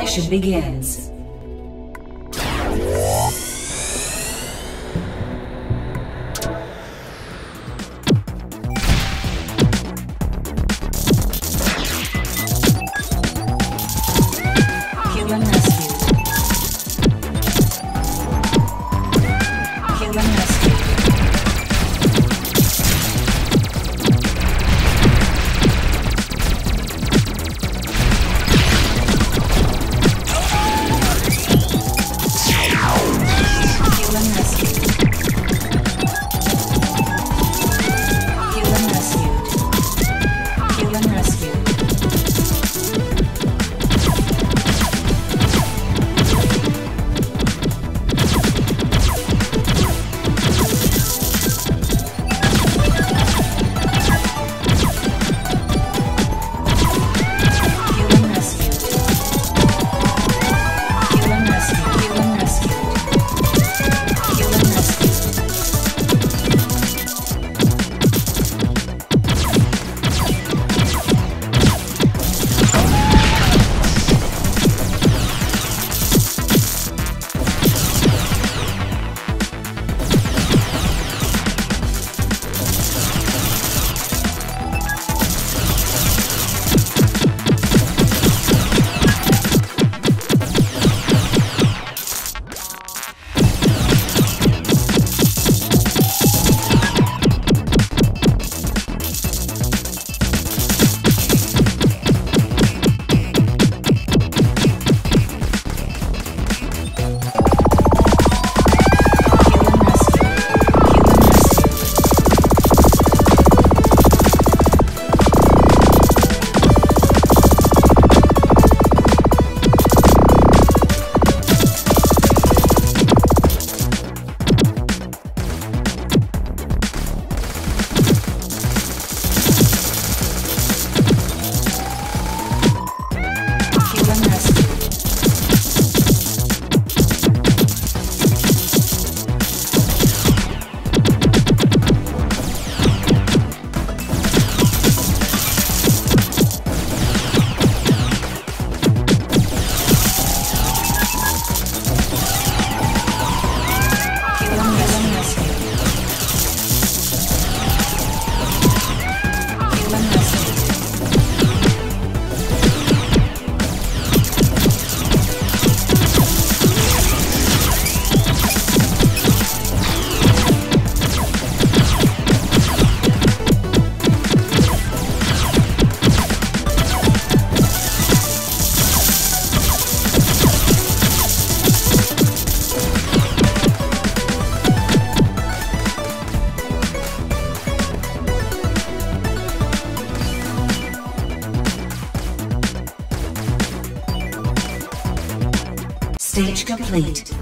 Mission begins. Stage complete.